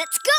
Let's go!